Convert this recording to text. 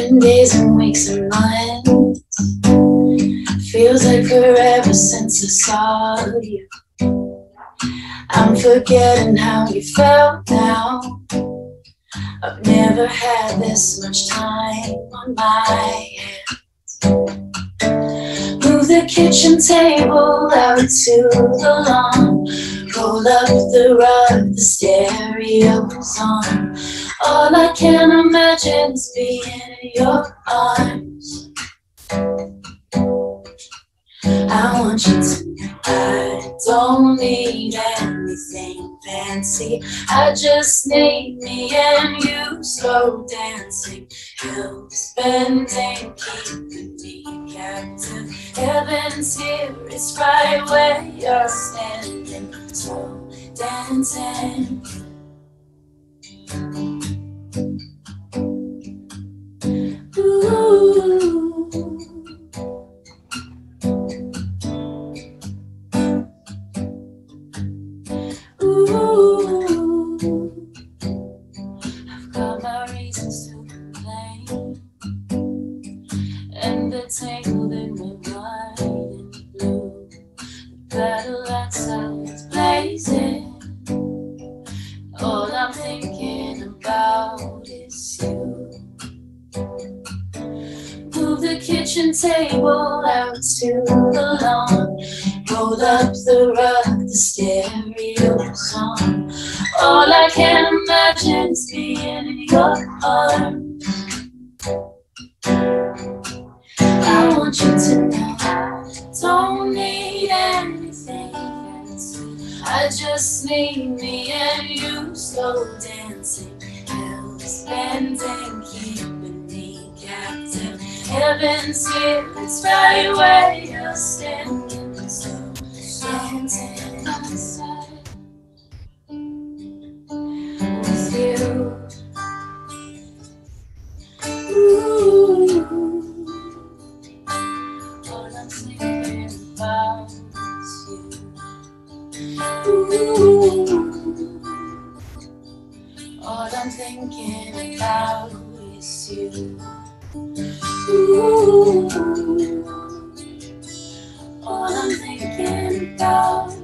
Counting days and weeks and months. Feels like forever since I saw you. I'm forgetting how you felt now. I've never had this much time on my hands. Move the kitchen table out to the lawn. Roll up the rug, the stereo's on. All I can imagine is being in your arms. I want you to I don't need anything fancy. I just need me and you slow dancing, hills bending, keeping me captive. Heaven's here, it's right where you're standing, slow dancing. Tangled in my white and blue. The battle outside is blazing. All I'm thinking about is you. Move the kitchen table out to the lawn. Roll up the rug, the stereo's on. All I can imagine is being in your arms. I want you to know I don't need anything fancy. I just need me and you slow dancing. Hills bending, keeping me captive. Heaven's here, it's right where you're standing. Thinking about is you. Ooh. All I'm thinking about